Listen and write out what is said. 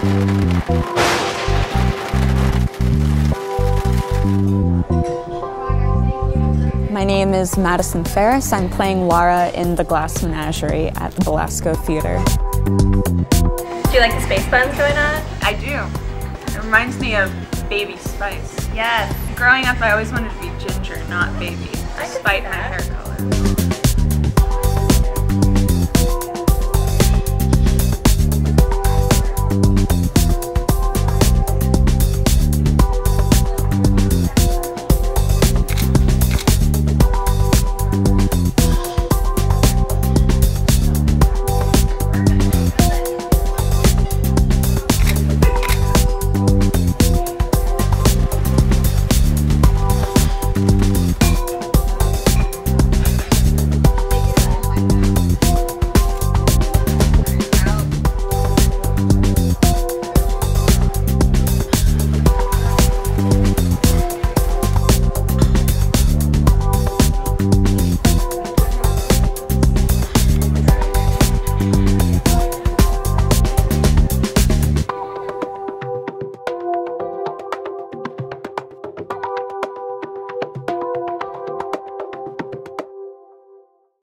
My name is Madison Ferris. I'm playing Laura in The Glass Menagerie at the Belasco Theater. Do you like the space buns going on? I do. It reminds me of Baby Spice. Yes. Growing up, I always wanted to be ginger, not baby, despite my hair color.